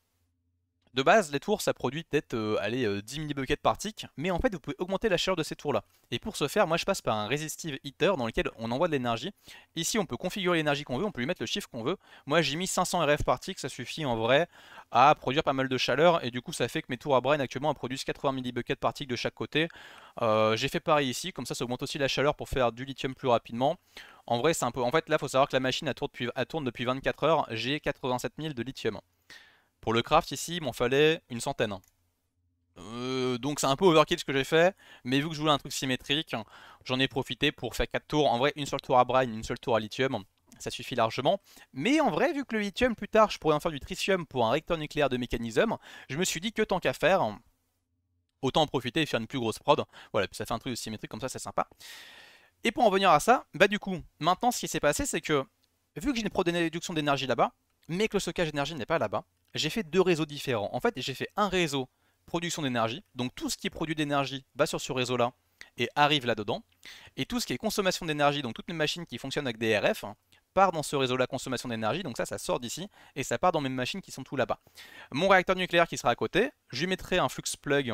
De base, les tours, ça produit peut-être euh, allez, 10 euh, buckets par tick, mais en fait, vous pouvez augmenter la chaleur de ces tours-là. Et pour ce faire, moi, je passe par un resistive heater dans lequel on envoie de l'énergie. Ici, on peut configurer l'énergie qu'on veut, on peut lui mettre le chiffre qu'on veut. Moi, j'ai mis 500 RF par tick, ça suffit en vrai à produire pas mal de chaleur, et du coup, ça fait que mes tours à brain actuellement produisent 80 millibuckets par tick de chaque côté. Euh, j'ai fait pareil ici, comme ça, ça augmente aussi la chaleur pour faire du lithium plus rapidement. En vrai, c'est un peu... En fait, là, faut savoir que la machine, tourne depuis, elle tourne depuis 24 heures. J'ai 87 000 de lithium. Pour le craft ici, il m'en fallait une centaine. Euh, donc c'est un peu overkill ce que j'ai fait, mais vu que je voulais un truc symétrique, j'en ai profité pour faire 4 tours. En vrai, une seule tour à brine, une seule tour à lithium, ça suffit largement. Mais en vrai, vu que le lithium, plus tard, je pourrais en faire du tritium pour un réacteur nucléaire de mécanisme, je me suis dit que tant qu'à faire, autant en profiter et faire une plus grosse prod. Voilà, puis ça fait un truc symétrique comme ça, c'est sympa. Et pour en venir à ça, bah du coup, maintenant ce qui s'est passé, c'est que, vu que j'ai une prod d'éduction d'énergie là-bas, mais que le stockage d'énergie n'est pas là-bas, j'ai fait deux réseaux différents. En fait, j'ai fait un réseau production d'énergie, donc tout ce qui est produit d'énergie va sur ce réseau-là, et arrive là-dedans. Et tout ce qui est consommation d'énergie, donc toutes les machines qui fonctionnent avec des RF, part dans ce réseau la consommation d'énergie, donc ça, ça sort d'ici, et ça part dans mes machines qui sont tout là-bas. Mon réacteur nucléaire qui sera à côté, je lui mettrai un flux plug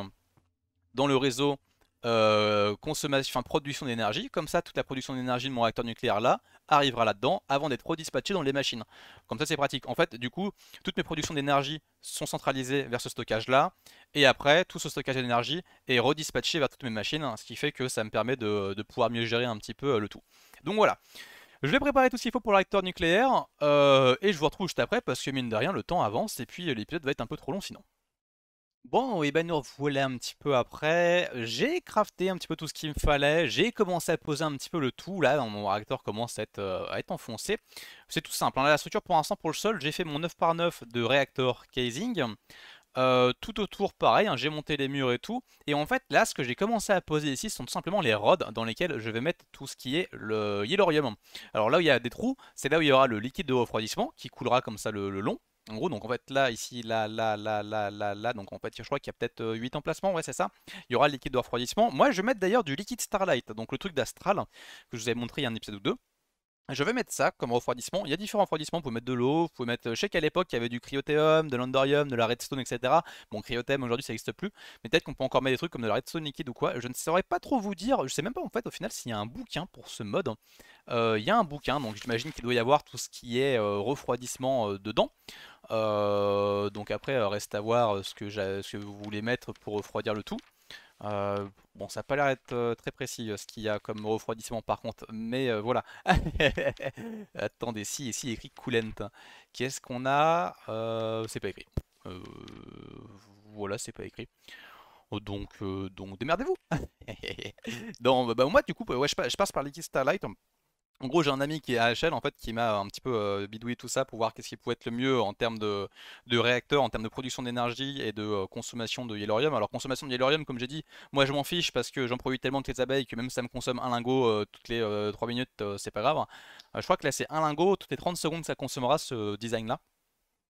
dans le réseau euh, consommation, production d'énergie. Comme ça, toute la production d'énergie de mon réacteur nucléaire là arrivera là-dedans avant d'être redispatchée dans les machines. Comme ça, c'est pratique. En fait, du coup, toutes mes productions d'énergie sont centralisées vers ce stockage là. Et après, tout ce stockage d'énergie est redispatché vers toutes mes machines. Ce qui fait que ça me permet de, pouvoir mieux gérer un petit peu euh, le tout. Donc voilà. Je vais préparer tout ce qu'il faut pour le réacteur nucléaire. Euh, et je vous retrouve juste après parce que mine de rien, le temps avance. Et puis l'épisode va être un peu trop long sinon. Bon, et ben nous voilà un petit peu après. J'ai crafté un petit peu tout ce qu'il me fallait. J'ai commencé à poser un petit peu le tout. Là, mon réacteur commence à être, euh, à être enfoncé. C'est tout simple. Hein. La structure pour l'instant pour le sol, j'ai fait mon 9 par 9 de réacteur casing. Euh, tout autour, pareil, hein, j'ai monté les murs et tout. Et en fait, là, ce que j'ai commencé à poser ici, sont tout simplement les rods dans lesquels je vais mettre tout ce qui est le yellorium. Alors là où il y a des trous, c'est là où il y aura le liquide de refroidissement qui coulera comme ça le long. En gros, donc en fait là, ici, là, là, là, là, là, là, donc en fait je crois qu'il y a peut-être 8 euh, emplacements, ouais c'est ça. Il y aura le liquide de refroidissement. Moi je vais mettre d'ailleurs du liquide Starlight, donc le truc d'Astral, que je vous avais montré il y a un épisode ou deux. Je vais mettre ça comme refroidissement. Il y a différents refroidissements. Vous pouvez mettre de l'eau, vous pouvez mettre. Je sais qu'à l'époque, il y avait du cryothéum, de l'andorium, de la redstone, etc. Bon, cryothéum aujourd'hui ça n'existe plus. Mais peut-être qu'on peut encore mettre des trucs comme de la redstone liquide ou quoi. Je ne saurais pas trop vous dire. Je sais même pas en fait au final s'il y a un bouquin pour ce mode. Euh, il y a un bouquin, donc j'imagine qu'il doit y avoir tout ce qui est euh, refroidissement euh, dedans. donc après, reste à voir ce que, ce que vous voulez mettre pour refroidir le tout. Euh, bon, ça n'a pas l'air d'être euh, très précis euh, ce qu'il y a comme refroidissement par contre, mais voilà. Attendez, si, ici écrit coolant. Qu'est-ce qu'on a? C'est pas écrit. voilà, c'est pas écrit. Donc, donc démerdez-vous. donc, bah, moi, du coup, ouais, je, passe par Liquid Starlight. En gros, j'ai un ami qui est à HL en fait qui m'a un petit peu bidouillé tout ça pour voir qu'est-ce qui pouvait être le mieux en termes de, de réacteurs, en termes de production d'énergie et de consommation de yellorium. Alors consommation de yellorium, comme j'ai dit, moi je m'en fiche parce que j'en produis tellement de les abeilles que même si ça me consomme un lingot toutes les 3 minutes, c'est pas grave. je crois que là c'est un lingot, toutes les 30 secondes ça consommera ce design là.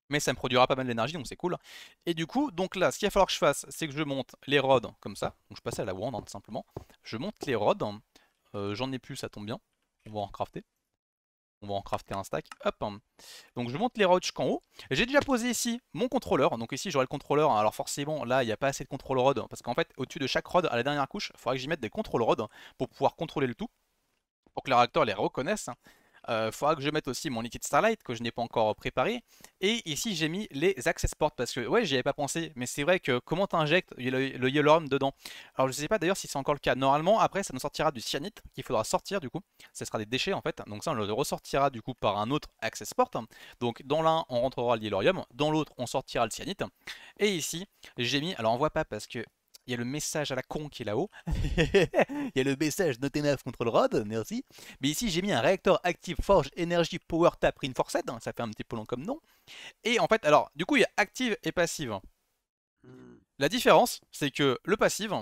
Mais ça me produira pas mal d'énergie, donc c'est cool. Et du coup, donc là, ce qu'il va falloir que je fasse, c'est que je monte les rods comme ça. Donc je passe à la wand, hein, tout simplement. Je monte les rods. J'en ai plus, ça tombe bien. On va en crafter. On va en crafter un stack. Hop. Donc je monte les rods jusqu'en haut. J'ai déjà posé ici mon contrôleur. Donc ici j'aurai le contrôleur. Alors forcément là il n'y a pas assez de contrôle rod. Parce qu'en fait au-dessus de chaque rod à la dernière couche, il faudra que j'y mette des contrôle rods pour pouvoir contrôler le tout. Pour que le réacteur les reconnaisse. Euh, faudra que je mette aussi mon liquide Starlight que je n'ai pas encore préparé. Et ici j'ai mis les access ports parce que ouais j'y avais pas pensé. Mais c'est vrai que comment t'injectes le, le dedans? Alors je sais pas d'ailleurs si c'est encore le cas. Normalement après ça nous sortira du cyanite qu'il faudra sortir du coup. Ce sera des déchets en fait. Donc ça on le ressortira du coup par un autre access port. Donc dans l'un on rentrera le yellorium, dans l'autre on sortira le cyanite. Et ici j'ai mis, alors on voit pas parce que il y a le message à la con qui est là-haut. Il y a le message Note 9 contre le rod, merci. Mais ici, j'ai mis un réacteur Active Forge Energy Power Tap Reinforced. Hein, ça fait un petit peu long comme nom. Et en fait, alors, du coup, il y a active et passive. Hmm. La différence, c'est que le passive,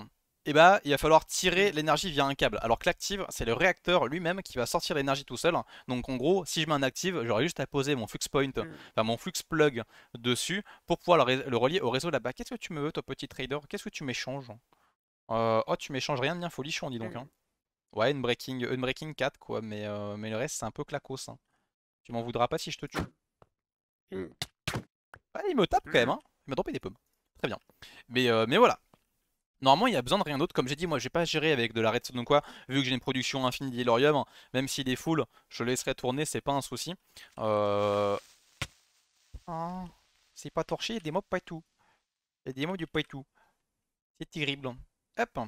et eh bah, il va falloir tirer l'énergie via un câble. Alors que l'active, c'est le réacteur lui-même qui va sortir l'énergie tout seul. Donc en gros, si je mets un active, j'aurai juste à poser mon flux point, mm. enfin mon flux plug dessus pour pouvoir le, relier au réseau là-bas. Qu'est-ce que tu me veux, toi petit trader? Qu'est-ce que tu m'échanges? Euh, Oh, tu m'échanges rien de bien folichon, dis donc. Mm. Hein. Ouais, une breaking, une breaking 4 quoi, mais, euh, mais le reste c'est un peu clacos. Hein. Tu m'en voudras pas si je te tue. Mm. Il me tape quand même, hein. il m'a droppé des pommes. Très bien. Mais, euh, mais voilà, Normalement, il y a besoin de rien d'autre. Comme j'ai dit, moi, j'ai pas géré avec de la redstone ou quoi. Vu que j'ai une production infinie d'Hilorium, même s'il est full, je laisserai tourner, c'est pas un souci. Euh... Oh, c'est pas torché, il y a des mobs tout. Il y a des mobs du tout. C'est terrible. Hop.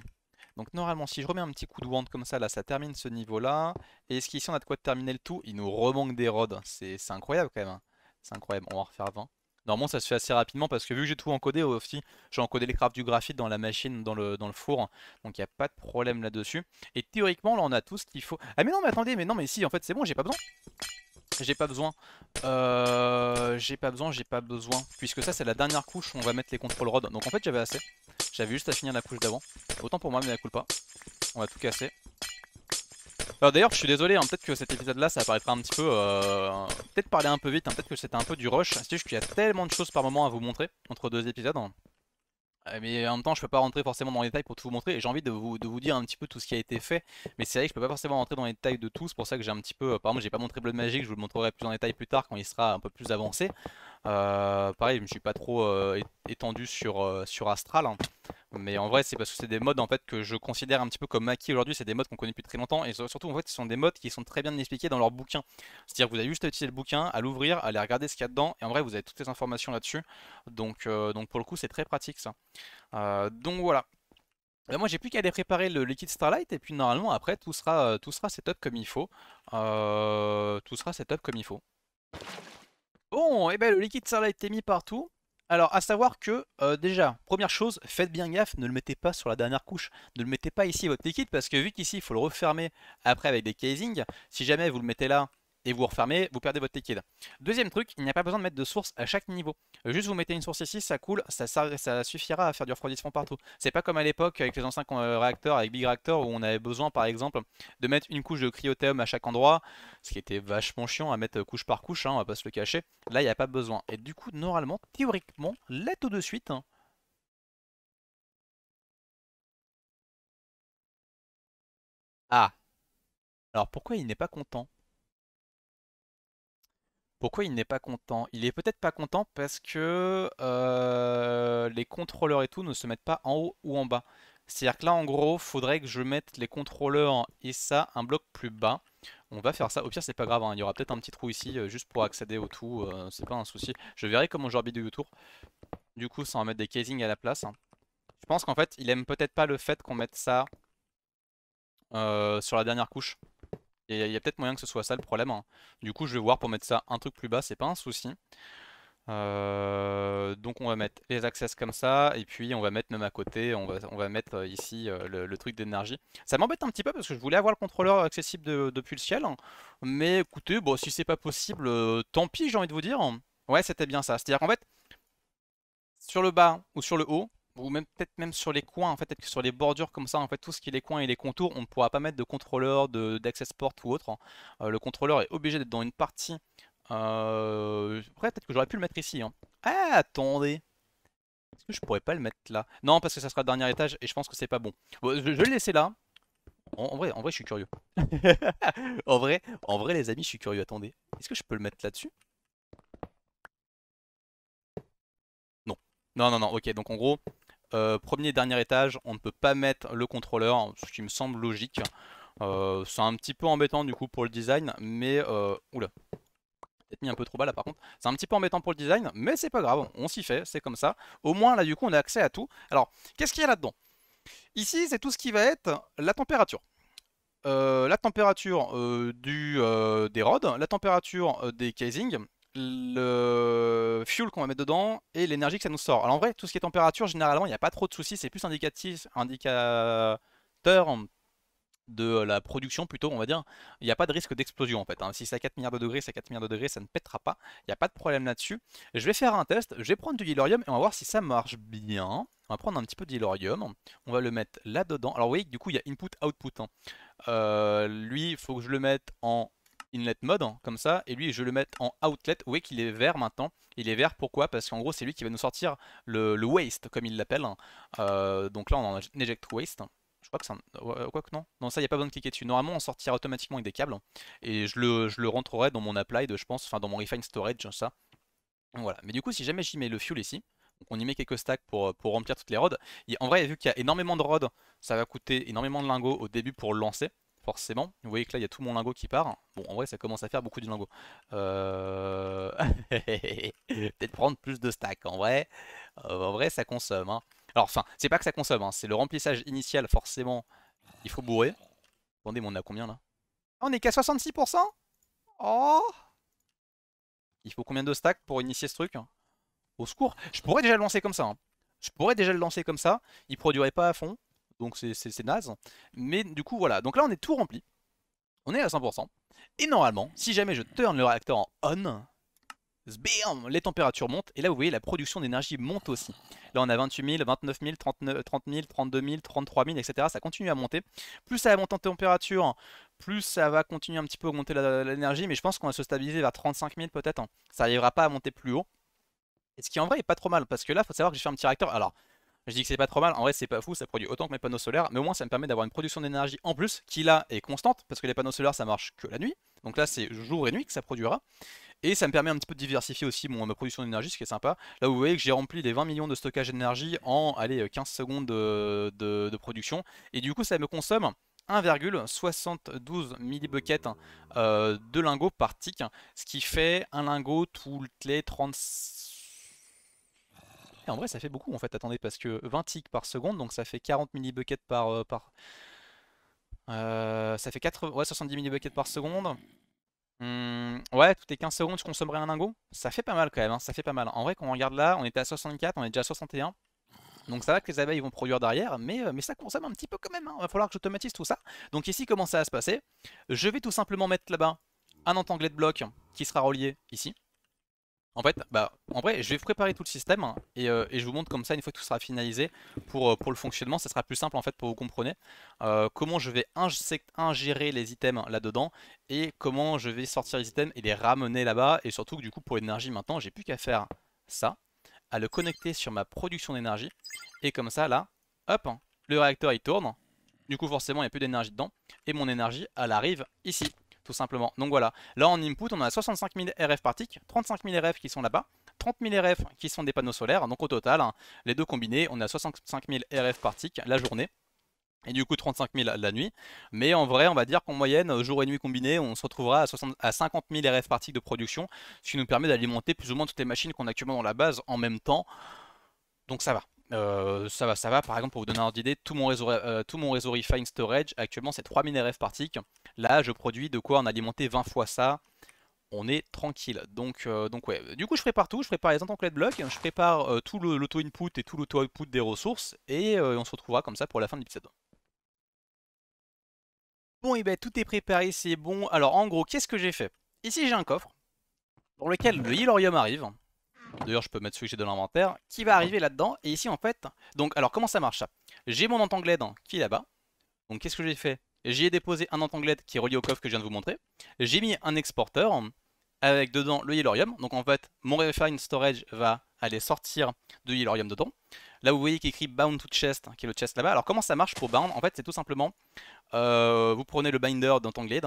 Donc normalement, si je remets un petit coup de wand comme ça, là, ça termine ce niveau-là. Et est-ce qu'ici, on a de quoi terminer le tout? Il nous remanque des rods. C'est incroyable quand même. Hein. C'est incroyable. On va refaire 20. Normalement ça se fait assez rapidement parce que vu que j'ai tout encodé aussi, j'ai encodé les crafts du graphite dans la machine, dans le, dans le four, donc il n'y a pas de problème là-dessus. Et théoriquement là on a tout ce qu'il faut. Ah mais non mais attendez, mais non mais si en fait c'est bon, j'ai pas besoin. J'ai pas besoin. Euh, j'ai pas besoin, j'ai pas besoin. Puisque ça c'est la dernière couche où on va mettre les contrôles rods. Donc en fait j'avais assez. J'avais juste à finir la couche d'avant. Autant pour moi mais la coule pas. On va tout casser. Alors d'ailleurs, je suis désolé, hein, peut-être que cet épisode-là, ça apparaîtra un petit peu... Euh, peut-être parler un peu vite, hein, peut-être que c'était un peu du rush. C'est juste qu'il y a tellement de choses par moment à vous montrer entre deux épisodes. Euh, Mais en même temps, je peux pas rentrer forcément dans les détails pour tout vous montrer. Et j'ai envie de vous, dire un petit peu tout ce qui a été fait. Mais c'est vrai que je peux pas forcément rentrer dans les détails de tout. C'est pour ça que j'ai un petit peu. euh, Par exemple, j'ai pas montré Blood Magic. Je vous le montrerai plus en détail plus tard quand il sera un peu plus avancé. Euh, pareil, je me suis pas trop euh, étendu sur, euh, sur Astral. Mais en vrai, c'est parce que c'est des modes en fait que je considère un petit peu comme acquis aujourd'hui. C'est des modes qu'on connaît depuis très longtemps. Et surtout, en fait, ce sont des modes qui sont très bien expliqués dans leur bouquin. C'est-à-dire que vous avez juste à utiliser le bouquin, à l'ouvrir, à aller regarder ce qu'il y a dedans. Et en vrai, vous avez toutes les informations là-dessus. Donc, euh, pour le coup, c'est très pratique ça. Euh, donc voilà. Euh, moi j'ai plus qu'à aller préparer le liquide Starlight et puis normalement après tout sera, euh, tout sera setup comme il faut. Tout sera setup comme il faut. Bon, et ben le liquide Starlight est mis partout. Alors à savoir que euh, déjà, première chose, faites bien gaffe, ne le mettez pas sur la dernière couche. Ne le mettez pas ici votre liquide parce que vu qu'ici il faut le refermer après avec des casings, si jamais vous le mettez là et vous refermez, vous perdez votre liquide. Deuxième truc, il n'y a pas besoin de mettre de source à chaque niveau. Juste vous mettez une source ici, ça coule, ça suffira à faire du refroidissement partout. C'est pas comme à l'époque avec les anciens euh, réacteurs, avec Big Reactor, où on avait besoin par exemple de mettre une couche de cryothéum à chaque endroit, ce qui était vachement chiant à mettre couche par couche, hein, on va pas se le cacher. Là, il n'y a pas besoin. Et du coup, normalement, théoriquement, là tout de suite. hein. Ah, alors pourquoi il n'est pas content? Pourquoi il n'est pas content? Il est peut-être pas content parce que euh, les contrôleurs et tout ne se mettent pas en haut ou en bas. C'est-à-dire que là, en gros, faudrait que je mette les contrôleurs et ça un bloc plus bas. On va faire ça. Au pire, c'est pas grave. hein. Il y aura peut-être un petit trou ici euh, juste pour accéder au tout. euh, c'est pas un souci. Je verrai comment bidouille autour. Du coup, ça va mettre des casings à la place. hein. Je pense qu'en fait, il aime peut-être pas le fait qu'on mette ça sur la dernière couche. Il y a peut-être moyen que ce soit ça le problème. hein. Du coup, je vais voir pour mettre ça un truc plus bas, c'est pas un souci. Donc on va mettre les access comme ça, et puis on va mettre même à côté, on va, mettre euh, ici euh, le, truc d'énergie. Ça m'embête un petit peu parce que je voulais avoir le contrôleur accessible de- depuis le ciel. Mais écoutez, bon, si c'est pas possible, euh, tant pis, j'ai envie de vous dire. Ouais, c'était bien ça. C'est-à-dire qu'en fait, sur le bas ou sur le haut, ou même peut-être même sur les coins, en fait, peut-être que sur les bordures comme ça, en fait, tout ce qui est les coins et les contours, on ne pourra pas mettre de contrôleur, d'access port ou autre. hein. Euh, le contrôleur est obligé d'être dans une partie. Euh... Après, peut-être que j'aurais pu le mettre ici. hein. Ah, attendez. Est-ce que je pourrais pas le mettre là? Non, parce que ça sera le dernier étage et je pense que c'est pas bon. Je, vais le laisser là. En, en vrai, en vrai, je suis curieux. En vrai, en vrai, les amis, je suis curieux. Attendez. Est-ce que je peux le mettre là-dessus? Non. Non, non, non. Ok, donc en gros, euh, premier et dernier étage, on ne peut pas mettre le contrôleur, ce qui me semble logique. Euh, c'est un petit peu embêtant du coup pour le design, mais... Euh... Oula, peut-être mis un peu trop bas là par contre. C'est un petit peu embêtant pour le design, mais c'est pas grave, on s'y fait, c'est comme ça. Au moins là du coup on a accès à tout. Alors, qu'est-ce qu'il y a là-dedans? Ici c'est tout ce qui va être la température. Euh, la température du, des rods, la température des casings, le fuel qu'on va mettre dedans et l'énergie que ça nous sort. Alors en vrai, tout ce qui est température, généralement, il n'y a pas trop de soucis, c'est plus indicatif, indicateur de la production plutôt, on va dire. Il n'y a pas de risque d'explosion en fait. hein. Si c'est à 4 milliards de degrés, c'est à 4 milliards de degrés, ça ne pètera pas. Il n'y a pas de problème là-dessus. Je vais faire un test, je vais prendre du Yellorium et on va voir si ça marche bien. On va prendre un petit peu de Yellorium, on va le mettre là-dedans. Alors vous voyez, du coup, il y a input, output. hein. Euh, lui, il faut que je le mette en inlet mode, hein, comme ça, et lui, je le mette en outlet. Vous voyez qu'il est vert maintenant. Il est vert, pourquoi? Parce qu'en gros, c'est lui qui va nous sortir le, waste, comme il l'appelle. hein. Euh, donc là, on en eject waste. Je crois que c'est un... ouais, Quoi que non? Non, ça, il n'y a pas besoin de cliquer dessus. Normalement, on sortira automatiquement avec des câbles. Et je le, je le rentrerai dans mon applied, je pense, enfin dans mon refine storage, ça. Voilà. Mais du coup, si jamais j'y mets le fuel ici, on y met quelques stacks pour, pour remplir toutes les rods. Et en vrai, vu qu'il y a énormément de rods, ça va coûter énormément de lingots au début pour le lancer, forcément. Vous voyez que là, il y a tout mon lingot qui part. Bon, en vrai, ça commence à faire beaucoup de lingots. Euh... Peut-être prendre plus de stacks. En vrai, euh, en vrai, ça consomme. hein. Alors, enfin, c'est pas que ça consomme, hein, c'est le remplissage initial, forcément. Il faut bourrer. Attendez, mais on a combien là? Ah, On est qu'à 66%? Oh! Il faut combien de stacks pour initier ce truc? Au secours. Je pourrais déjà le lancer comme ça. hein. Je pourrais déjà le lancer comme ça. Il produirait pas à fond. Donc c'est naze. Mais du coup, voilà. Donc là, on est tout rempli. On est à 100%. Et normalement, si jamais je turn le réacteur en on, les températures montent. Et là, vous voyez, la production d'énergie monte aussi. Là, on a 28 000, 29 000, 39 30 000, 32 000, 33 000, etc. Ça continue à monter. Plus ça va monter en température, plus ça va continuer un petit peu à augmenter l'énergie. Mais je pense qu'on va se stabiliser vers 35 000 peut-être. hein. Ça n'arrivera pas à monter plus haut. Et ce qui en vrai est pas trop mal, parce que là, faut savoir que j'ai fait un petit réacteur. Alors, Je dis que c'est pas trop mal, en vrai c'est pas fou, ça produit autant que mes panneaux solaires, mais au moins ça me permet d'avoir une production d'énergie en plus, qui là est constante, parce que les panneaux solaires ça marche que la nuit, donc là c'est jour et nuit que ça produira. Et ça me permet un petit peu de diversifier aussi mon, ma production d'énergie, ce qui est sympa. Là vous voyez que j'ai rempli les 20 millions de stockage d'énergie en allez, 15 secondes de, production. Et du coup ça me consomme 1,72 millibuckets euh, de lingots par tick, ce qui fait un lingot toutes les 30... En vrai ça fait beaucoup en fait, attendez, parce que 20 ticks par seconde, donc ça fait 40 millibuckets par... Euh, par euh, ça fait 4, ouais, 70 millibuckets par seconde. Hmm, ouais, toutes les 15 secondes, je consommerais un lingot. Ça fait pas mal quand même, hein, ça fait pas mal. En vrai, quand on regarde là, on était à 64, on est déjà à 61. Donc ça va que les abeilles vont produire derrière, mais, euh, mais ça consomme un petit peu quand même. Il hein. va falloir que j'automatise tout ça. Donc ici, comment ça va se passer? Je vais tout simplement mettre là-bas un entanglet de bloc qui sera relié ici. En fait, bah, en vrai, je vais préparer tout le système hein, euh, et, je vous montre comme ça une fois que tout sera finalisé pour, euh, le fonctionnement. Ça sera plus simple en fait pour vous comprendre euh, comment je vais ingérer les items là-dedans et comment je vais sortir les items et les ramener là-bas. Et surtout que du coup pour l'énergie maintenant, j'ai plus qu'à faire ça, à le connecter sur ma production d'énergie. Et comme ça là, hop, le réacteur il tourne. Du coup forcément il n'y a plus d'énergie dedans. Et mon énergie, elle arrive ici tout simplement. Donc voilà, là en input, on a 65 000 RF par tick, 35 000 RF qui sont là-bas, 30 000 RF qui sont des panneaux solaires. Donc au total, hein, les deux combinés, on a 65 000 RF par tick la journée. Et du coup 35 000 la nuit. Mais en vrai, on va dire qu'en moyenne, jour et nuit combinés, on se retrouvera à, 60, à 50 000 RF par tick de production, ce qui nous permet d'alimenter plus ou moins toutes les machines qu'on a actuellement dans la base en même temps. Donc ça va. Euh, ça va, ça va. Par exemple, pour vous donner un ordre d'idée, tout, mon réseau, euh, tout mon réseau Refine Storage, actuellement, c'est 3000 RF par. Là, je produis de quoi en alimenter 20 fois ça. On est tranquille. Donc, euh, donc ouais. Du coup, je prépare tout. Je prépare les entangles de blocs. Je prépare tout l'auto-input et tout l'auto-output des ressources. Et on se retrouvera comme ça pour la fin de l'épisode. Bon, et ben tout est préparé, c'est bon. Alors, en gros, qu'est-ce que j'ai fait? Ici, j'ai un coffre dans lequel le Hilorium arrive. D'ailleurs, je peux mettre celui que j'ai de l'inventaire, qui va arriver là-dedans? Et ici, en fait, donc, alors comment ça marche J'ai mon entangled qui est là-bas. Donc, qu'est-ce que j'ai fait? J'y ai déposé un entangled qui est relié au coffre que je viens de vous montrer. J'ai mis un exporteur avec dedans le Yellorium. Donc, en fait, mon Refine Storage va aller sortir de Yellorium dedans. Là, vous voyez qu'il écrit Bound to Chest, qui est le chest là-bas. Alors, comment ça marche pour Bound? En fait, c'est tout simplement, euh, vous prenez le binder d'entangled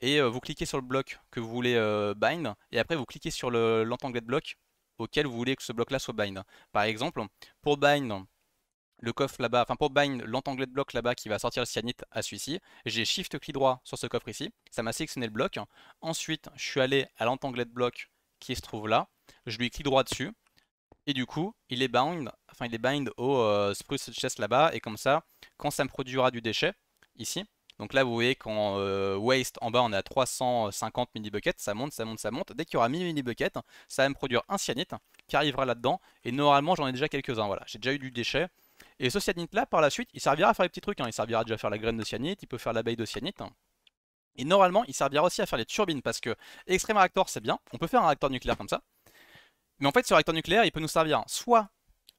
et euh, vous cliquez sur le bloc que vous voulez euh, bind. Et après, vous cliquez sur l'entangled bloc auquel vous voulez que ce bloc-là soit bind. Par exemple, pour bind le coffre là-bas, enfin pour bind l'entanglet de bloc là-bas qui va sortir le cyanite à celui-ci, j'ai shift clic droit sur ce coffre ici, ça m'a sélectionné le bloc. Ensuite, je suis allé à l'entanglet de bloc qui se trouve là, je lui clic droit dessus, et du coup, il est bind, enfin il est bind au euh, spruce chest là-bas, et comme ça, quand ça me produira du déchet, ici, donc là, vous voyez qu'en euh, waste, en bas, on est à 350 millibuckets. Ça monte, ça monte, ça monte. Dès qu'il y aura 1000 millibuckets, ça va me produire un cyanite qui arrivera là-dedans. Et normalement, j'en ai déjà quelques-uns. Voilà, j'ai déjà eu du déchet. Et ce cyanite-là, par la suite, il servira à faire les petits trucs. Hein. Il servira déjà à faire la graine de cyanite. Il peut faire l'abeille de cyanite. Et normalement, il servira aussi à faire les turbines. Parce que Extreme Reactor, c'est bien. On peut faire un réacteur nucléaire comme ça. Mais en fait, ce réacteur nucléaire, il peut nous servir soit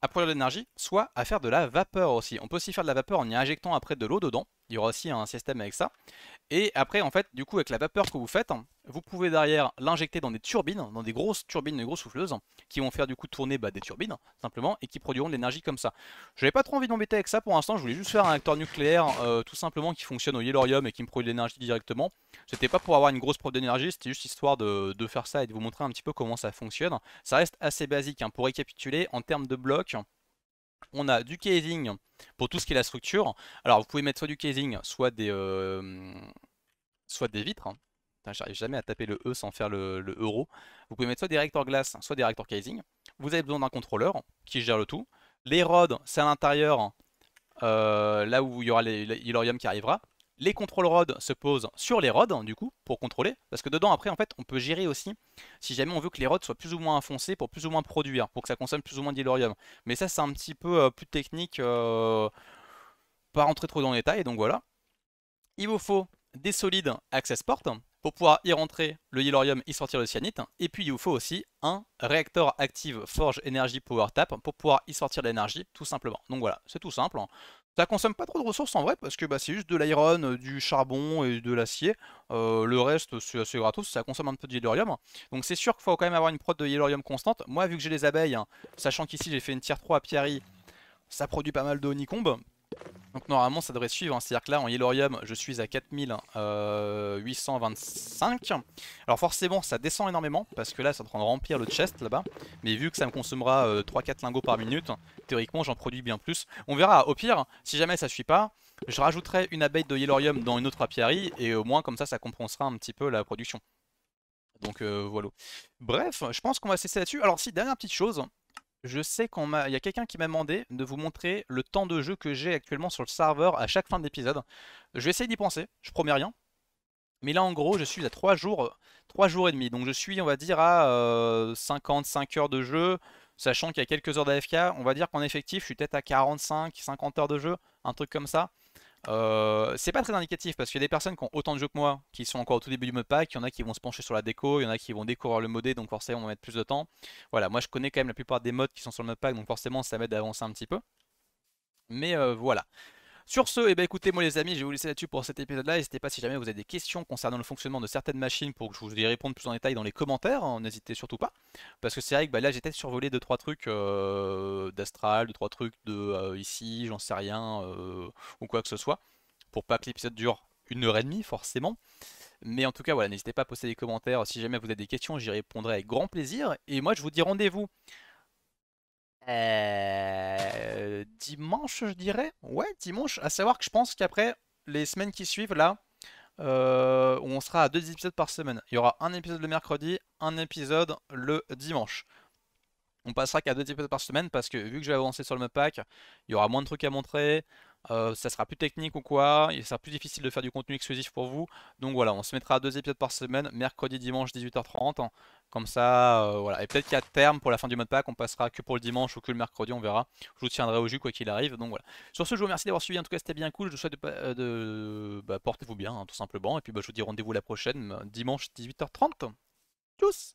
à produire de l'énergie, soit à faire de la vapeur aussi. On peut aussi faire de la vapeur en y injectant après de l'eau dedans. Il y aura aussi un système avec ça. Et après, en fait, du coup, avec la vapeur que vous faites, vous pouvez derrière l'injecter dans des turbines, dans des grosses turbines, des grosses souffleuses, qui vont faire du coup tourner bah, des turbines, simplement, et qui produiront de l'énergie comme ça. Je n'avais pas trop envie d'embêter avec ça pour l'instant, je voulais juste faire un acteur nucléaire, euh, tout simplement, qui fonctionne au Yellorium et qui me produit de l'énergie directement. C'était pas pour avoir une grosse preuve d'énergie, c'était juste histoire de, faire ça et de vous montrer un petit peu comment ça fonctionne. Ça reste assez basique, hein. pour récapituler, en termes de blocs, on a du casing pour tout ce qui est la structure. Alors vous pouvez mettre soit du casing, soit des, euh, soit des vitres. J'arrive jamais à taper le E sans faire le, euro. Vous pouvez mettre soit des glace, soit des casing. Vous avez besoin d'un contrôleur qui gère le tout. Les rods, c'est à l'intérieur, euh, là où il y aura l'helium qui arrivera. Les contrôle rods se posent sur les rods, du coup, pour contrôler. Parce que dedans, après, en fait, on peut gérer aussi si jamais on veut que les rods soient plus ou moins enfoncés pour plus ou moins produire, pour que ça consomme plus ou moins d'hydrorium. Mais ça, c'est un petit peu euh, plus technique, euh, pas rentrer trop dans les détails, donc voilà. Il vous faut des solides access port pour pouvoir y rentrer le Yellorium, y sortir le cyanite. Et puis il vous faut aussi un réacteur active Forge Energy Power Tap pour pouvoir y sortir l'énergie tout simplement. Donc voilà, c'est tout simple. Ça consomme pas trop de ressources en vrai parce que bah, c'est juste de l'iron, euh, du charbon et de l'acier. Euh, le reste c'est assez gratos, ça consomme un peu de Yellorium. Donc c'est sûr qu'il faut quand même avoir une prod de Yellorium constante. Moi vu que j'ai les abeilles, hein, sachant qu'ici j'ai fait une tier 3 à Pierry, ça produit pas mal de honeycomb. Donc normalement ça devrait suivre, hein. c'est-à-dire que là en Yellorium je suis à 4825. Euh, Alors forcément ça descend énormément parce que là ça est en train de remplir le chest là-bas. Mais vu que ça me consommera 3-4 euh, lingots par minute, théoriquement j'en produis bien plus. On verra, au pire, si jamais ça suit pas, je rajouterai une abeille de Yellorium dans une autre apiary et au moins comme ça ça compensera un petit peu la production. Donc euh, voilà. Bref, je pense qu'on va cesser là-dessus. Alors si, dernière petite chose, je sais qu'il y a quelqu'un qui m'a demandé de vous montrer le temps de jeu que j'ai actuellement sur le serveur à chaque fin d'épisode. Je vais essayer d'y penser, je promets rien. Mais là en gros je suis à 3 jours, 3 jours et demi. Donc je suis on va dire à 55 euh, heures de jeu. Sachant qu'il y a quelques heures d'AFK, on va dire qu'en effectif je suis peut-être à 45, 50 heures de jeu, un truc comme ça. Euh, c'est pas très indicatif parce qu'il y a des personnes qui ont autant de jeux que moi qui sont encore au tout début du modpack, il y en a qui vont se pencher sur la déco, il y en a qui vont découvrir le modé donc forcément on va mettre plus de temps. Voilà, moi je connais quand même la plupart des modes qui sont sur le modpack donc forcément ça m'aide à avancer un petit peu. Mais euh, voilà. Sur ce, eh ben, écoutez moi les amis, je vais vous laisser là-dessus pour cet épisode-là. N'hésitez pas si jamais vous avez des questions concernant le fonctionnement de certaines machines pour que je vous y réponde plus en détail dans les commentaires, hein, n'hésitez surtout pas. Parce que c'est vrai que bah, là j'ai peut-être survolé 2-3 trucs euh, d'astral, 2-3 trucs de ici, j'en sais rien, ou quoi que ce soit pour pas que l'épisode dure une heure et demie forcément. Mais en tout cas, voilà, n'hésitez pas à poster des commentaires. Si jamais vous avez des questions, j'y répondrai avec grand plaisir. Et moi, je vous dis rendez-vous euh, dimanche, je dirais. Ouais, dimanche. À savoir que je pense qu'après, les semaines qui suivent, là, euh, on sera à deux épisodes par semaine. Il y aura un épisode le mercredi, un épisode le dimanche. On passera qu'à deux épisodes par semaine parce que vu que je vais avancer sur le pack, il y aura moins de trucs à montrer. Euh, ça sera plus technique ou quoi, il sera plus difficile de faire du contenu exclusif pour vous. Donc voilà, on se mettra à deux épisodes par semaine, mercredi, dimanche, 18h30. Comme ça, euh, voilà. Et peut-être qu'à terme, pour la fin du mode pack, on passera que pour le dimanche ou que le mercredi, on verra. Je vous tiendrai au jus quoi qu'il arrive. Donc voilà. Sur ce, je vous remercie d'avoir suivi. En tout cas, c'était bien cool. Je vous souhaite de, euh, bah, portez-vous bien, hein, tout simplement. Et puis bah, je vous dis rendez-vous la prochaine, dimanche, 18h30. Tchuss